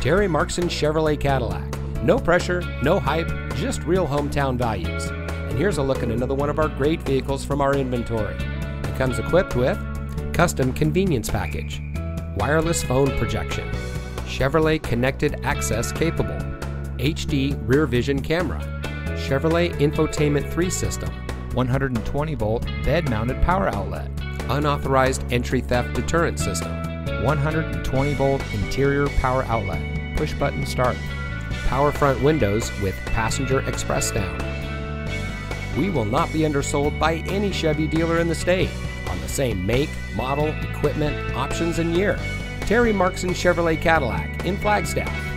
Terry Marxen Chevrolet Cadillac. No pressure, no hype, just real hometown values. And here's a look at another one of our great vehicles from our inventory. It comes equipped with custom convenience package, wireless phone projection, Chevrolet connected access capable, HD rear vision camera, Chevrolet infotainment 3 system, 120 volt bed mounted power outlet, unauthorized entry theft deterrent system, 120 volt interior power outlet, push button start, power front windows with passenger express down. We will not be undersold by any Chevy dealer in the state on the same make, model, equipment, options, and year. Terry Marxen Chevrolet Cadillac in Flagstaff.